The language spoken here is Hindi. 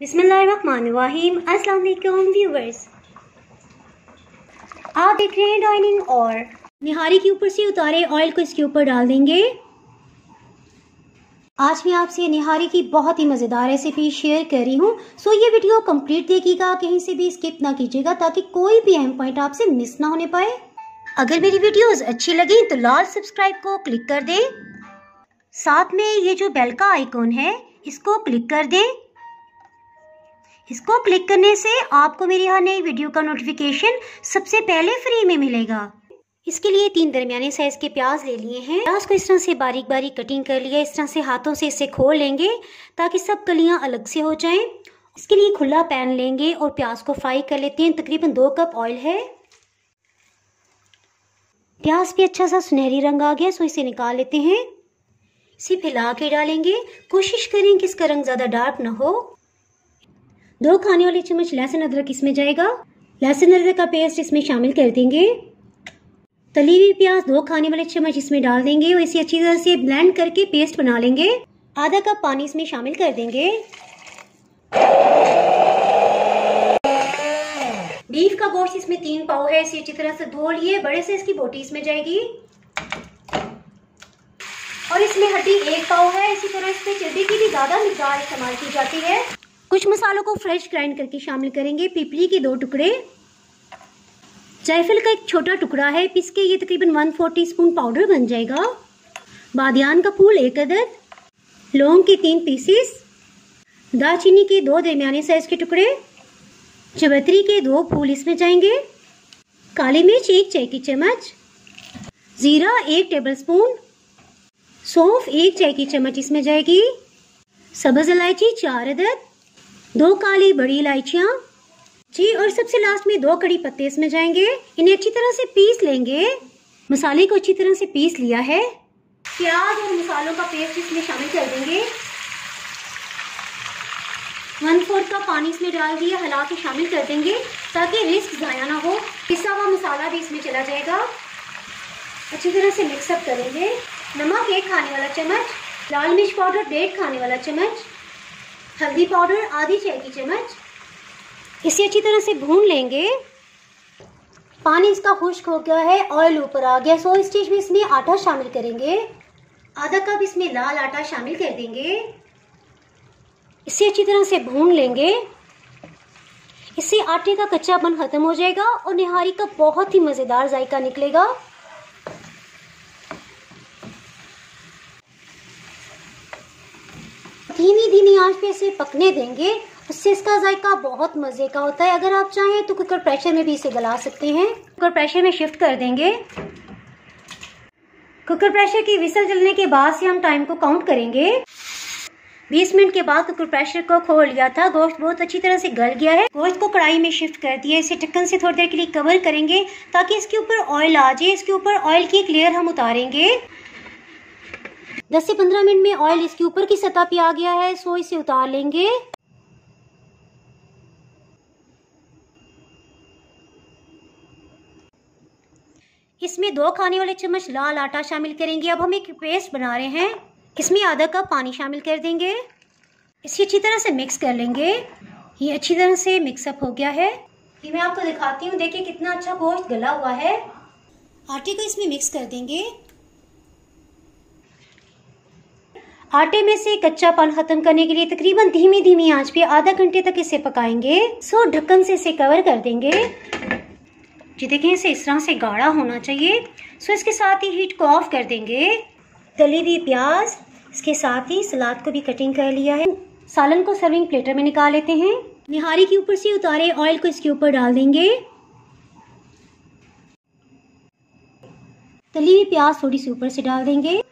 बिस्मिल्लाहिर्रहमानिर्रहीम। अस्सलाम व्यूवर्स। आप देख रहे हैं डाइनिंग और निहारी के ऊपर से उतारे ऑयल को इसके ऊपर डाल देंगे। आज मैं आपसे निहारी की बहुत ही मज़ेदार रेसिपी शेयर कर रही हूँ। सो ये वीडियो कंप्लीट देखिएगा, कहीं से भी स्किप ना कीजिएगा, ताकि कोई भी अहम पॉइंट आपसे मिस ना होने पाए। अगर मेरी वीडियोस अच्छी लगी तो लाल सब्सक्राइब को क्लिक कर दें। साथ में ये जो बेल का आइकॉन है, इसको क्लिक कर दें। इसको क्लिक करने से आपको मेरी हर नई वीडियो का नोटिफिकेशन सबसे पहले फ्री में मिलेगा। इसके लिए तीन दरमियाने साइज़ के प्याज ले लिए हैं। प्याज को इस तरह से बारीक बारीक कटिंग कर लिया। इस तरह से हाथों से इसे खोल लेंगे ताकि सब कलियाँ अलग से हो जाएँ। इसके लिए खुला पैन लेंगे और प्याज को फ्राई कर लेते हैं। तकरीबन दो कप ऑयल है। प्याज भी अच्छा सा सुनहरी रंग आ गया, सो इसे निकाल लेते हैं। इसे फैला के डालेंगे। कोशिश करें कि इसका रंग ज़्यादा डार्क ना हो। दो खाने वाले चम्मच लहसुन अदरक इसमें जाएगा? लहसुन अदरक का पेस्ट इसमें शामिल कर देंगे। तली हुई प्याज दो खाने वाले चम्मच इसमें डाल देंगे और इसे अच्छी तरह से ब्लेंड करके पेस्ट बना लेंगे। आधा कप पानी इसमें शामिल कर देंगे। बीफ का गोश्त इसमें तीन पाव है, इसे अच्छी तरह से धो लिए, बड़े से इसकी बोटी इसमें जाएगी। और इसमें हड्डी एक पाव है, इसी तरह इसमें चर्बी की भी ज़्यादा मिकदार इस्तेमाल की जाती है। कुछ मसालों को फ्रेश ग्राइंड करके शामिल करेंगे। पिपरी के दो टुकड़े। जायफल का एक छोटा टुकड़ा है। पिस के ये तकरीबन one four teaspoon powder बन जाएगा। बादियान का फूल एक अदद। लौंग के तीन पीसीस। दालचीनी के दो दरमियाने साइज़ के टुकड़े। चबतरी के दो फूल इसमें जाएँगे। काली मिर्च एक चाय की चम्मच। जीरा एक टेबल स्पून। सौंफ एक चाय की चम्मच इसमें जाएगी। सब्ज इलायची चार अदद। दो काली बड़ी इलायचियाँ। जी, और सबसे लास्ट में दो कड़ी पत्ते इसमें जाएँगे। इन्हें अच्छी तरह से पीस लेंगे। मसाले को अच्छी तरह से पीस लिया है। प्याज और मसालों का पेस्ट इसमें शामिल कर देंगे। वन फोर्थ का पानी इसमें डाल दिया, हला के शामिल कर देंगे, ताकि रिस्क ज़ाया ना हो। पिसा हुआ मसाला भी इसमें चला जाएगा। अच्छी तरह से मिक्सअप करेंगे। नमक एक खाने वाला चम्मच, लाल मिर्च पाउडर डेढ़ खाने वाला चम्मच हल्दी पाउडर, आधी चाय की चम्मच। इसे अच्छी तरह से भून लेंगे। पानी इसका खुश्क हो गया है ऑयल ऊपर आ गया। सो स्टेज में इसमें आटा शामिल करेंगे। आधा कप इसमें लाल आटा शामिल कर देंगे। इसे अच्छी तरह से भून लेंगे। इससे आटे का कच्चापन खत्म हो जाएगा और निहारी का बहुत ही मज़ेदार जायका निकलेगा। धीमी धीमी आँच पे इसे पकने देंगे। उससे इसका जायका बहुत मज़े का होता है। अगर आप चाहें तो कुकर प्रेशर में भी इसे गला सकते हैं। कुकर प्रेशर में शिफ्ट कर देंगे। कुकर प्रेशर की विसल जलने के बाद से हम टाइम को काउंट करेंगे। 20 मिनट के बाद कुकर प्रेशर को खोल लिया था। गोश्त बहुत अच्छी तरह से गल गया है। गोश्त को कढ़ाई में शिफ्ट कर दिया इसे ढक्कन से थोड़ी देर के लिए कवर करेंगे ताकि इसके ऊपर ऑयल आ जाए। इसके ऊपर ऑयल की एक लेयर हम उतारेंगे। 10 से 15 मिनट में ऑयल इसके ऊपर की सतह पे आ गया है, सो इसे उतार लेंगे। इसमें दो खाने वाले चम्मच लाल आटा शामिल करेंगे। अब हम एक पेस्ट बना रहे हैं। इसमें आधा कप पानी शामिल कर देंगे। इसे अच्छी तरह से मिक्स कर लेंगे। ये अच्छी तरह से मिक्सअप हो गया है। ये मैं आपको दिखाती हूँ। देखिए कितना अच्छा गोश्त गला हुआ है। आटे को इसमें मिक्स कर देंगे। आटे में से कच्चापन खत्म करने के लिए तकरीबन धीमी धीमी आँच पे आधा घंटे तक इसे पकाएँगे। सो ढक्कन से इसे कवर कर देंगे। जी देखें इसे इस तरह से गाढ़ा होना चाहिए। सो इसके साथ ही हीट को ऑफ़ कर देंगे। तली हुई प्याज, इसके साथ ही सलाद को भी कटिंग कर लिया है। सालन को सर्विंग प्लेटर में निकाल लेते हैं। निहारी के ऊपर से उतारे ऑयल को इसके ऊपर डाल देंगे। तली हुई प्याज थोड़ी सी ऊपर से डाल देंगे।